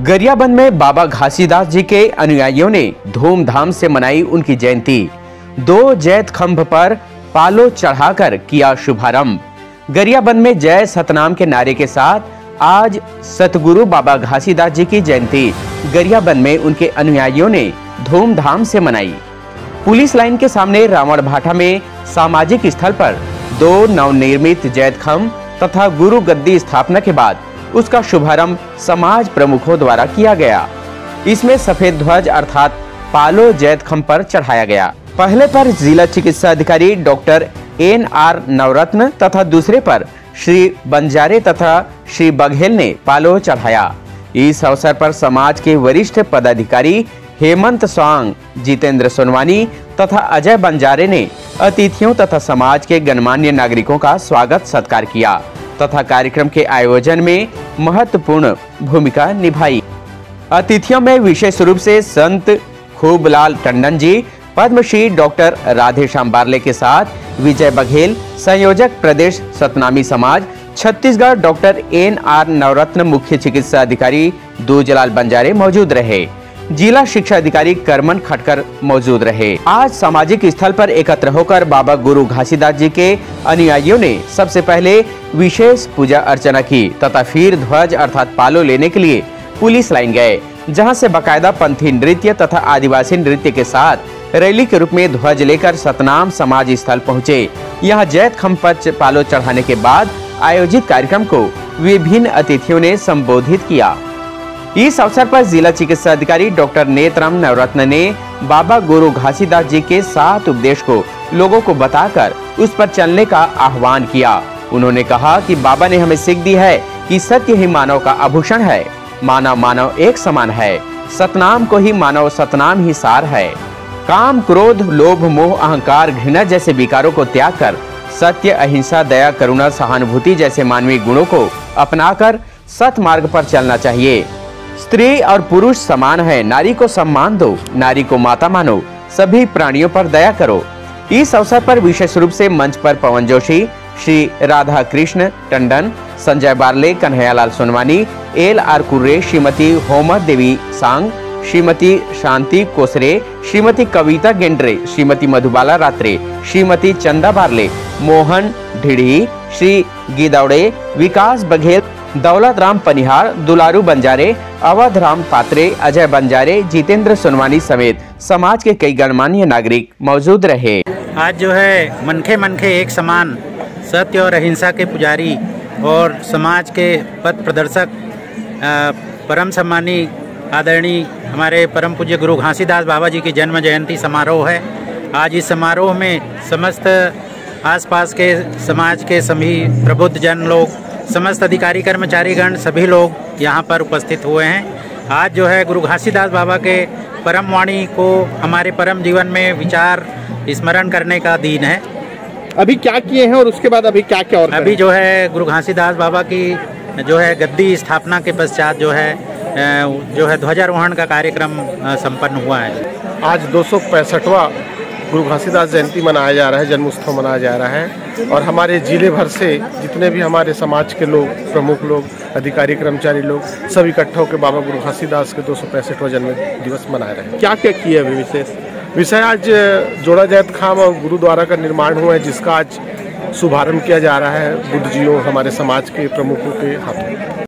गरियाबंद में बाबा घासीदास जी के अनुयायियों ने धूमधाम से मनाई उनकी जयंती। दो जैत खंभ पर पालो चढ़ाकर किया शुभारंभ। गरियाबंद में जय सतनाम के नारे के साथ आज सतगुरु बाबा घासीदास जी की जयंती। गरियाबंद में उनके अनुयायियों ने धूमधाम से मनाई। पुलिस लाइन के सामने रावण भाटा में सामाजिक स्थल पर दो नवनिर्मित जैत खम्भ तथा गुरु गद्दी स्थापना के बाद उसका शुभारंभ समाज प्रमुखों द्वारा किया गया। इसमें सफ़ेद ध्वज अर्थात पालो जैत खम पर चढ़ाया गया। पहले पर जिला चिकित्सा अधिकारी डॉक्टर एन आर नवरत्न तथा दूसरे पर श्री बंजारे तथा श्री बघेल ने पालो चढ़ाया। इस अवसर पर समाज के वरिष्ठ पदाधिकारी हेमंत स्वांग, जितेंद्र सोनवानी तथा अजय बंजारे ने अतिथियों तथा समाज के गणमान्य नागरिकों का स्वागत सत्कार किया। तथा कार्यक्रम के आयोजन में महत्वपूर्ण भूमिका निभाई। अतिथियों में विशेष रूप से संत खूबलाल टंडन जी, पद्मश्री डॉक्टर राधेश्याम बारले के साथ विजय बघेल, संयोजक प्रदेश सतनामी समाज, Chhattisgarh doctor N R Navratna मुख्य चिकित्सा अधिकारी दूजलाल बंजारे मौजूद रहे। जिला शिक्षा अधिकारी करमन खटकर मौजूद रहे। आज सामाजिक स्थल पर एकत्र होकर बाबा गुरु घासीदास जी के अनुयायियों ने सबसे पहले विशेष पूजा अर्चना की, तथा फिर ध्वज अर्थात पालो लेने के लिए पुलिस लाइन गए, जहाँ से बकायदा पंथी नृत्य तथा आदिवासी नृत्य के साथ रैली के रूप में ध्वज लेकर सतनाम समाज स्थल पहुँचे। यहाँ जैत खम पालो चढ़ाने के बाद आयोजित कार्यक्रम को विभिन्न अतिथियों ने संबोधित किया। इस अवसर पर जिला चिकित्सा अधिकारी डॉक्टर नेतराम नवरत्न ने बाबा गुरु घासीदास जी के सात उपदेश को लोगों को बताकर उस पर चलने का आह्वान किया। उन्होंने कहा कि बाबा ने हमें सीख दी है कि सत्य ही मानव का आभूषण है। मानव मानव एक समान है। सतनाम को ही मानव सतनाम ही सार है। काम, क्रोध, लोभ, मोह, अहंकार, घृणा जैसे विकारों को त्याग कर सत्य, अहिंसा, दया, करुणा, सहानुभूति जैसे मानवीय गुणों को अपनाकर सत मार्ग पर चलना चाहिए। स्त्री और पुरुष समान है। नारी को सम्मान दो, नारी को माता मानो। सभी प्राणियों पर दया करो। इस अवसर पर विशेष रूप से मंच पर पवन जोशी, श्री राधा कृष्ण टंडन, संजय बारले, कन्हैयालाल सोनवानी, एल आर कुर्रे, श्रीमती होमर देवी सांग, श्रीमती शांति कोसरे, श्रीमती कविता गेंड्रे, श्रीमती मधुबाला रात्रे, श्रीमती चंदा बारले, मोहन ढिड़ी श्री गिदौड़े विकास बघेल दौलत राम पनिहार, दुलारू बंजारे, अवध राम पात्रे, अजय बंजारे, जितेंद्र सोनवानी समेत समाज के कई गणमान्य नागरिक मौजूद रहे। आज जो है मनखे मनखे एक समान, सत्य और अहिंसा के पुजारी और समाज के पथ प्रदर्शक परम सम्मानी, आदरणीय हमारे परम पूज्य गुरु घासीदास बाबा जी की जन्म जयंती समारोह है। आज इस समारोह में समस्त आसपास के समाज के सभी प्रबुद्ध जन लोग समस्त अधिकारी कर्मचारीगण सभी लोग यहाँ पर उपस्थित हुए हैं। आज जो है गुरु घासीदास बाबा के परम वाणी को हमारे परम जीवन में विचार स्मरण करने का दिन है। अभी क्या किए हैं और उसके बाद अभी क्या क्या और अभी जो है गुरु घासीदास बाबा की जो है गद्दी स्थापना के पश्चात जो है जो है ध्वजारोहण का कार्यक्रम संपन्न हुआ है। आज दो सौ गुरु घासीदास जयंती मनाया जा रहा है जन्म उत्सव मनाया जा रहा है। और हमारे ज़िले भर से जितने भी हमारे समाज के लोग प्रमुख लोग अधिकारी कर्मचारी लोग सब इकट्ठा होकर बाबा गुरु घासीदास के दो सौ जन्म दिवस मनाए रहे हैं। क्या क्या किए अभी विशेष? विषय आज जोड़ा जैत खाम और गुरुद्वारा का निर्माण हुआ है जिसका आज शुभारंभ किया जा रहा है। बुद्धिजीवियों हमारे समाज के प्रमुखों के हाथों।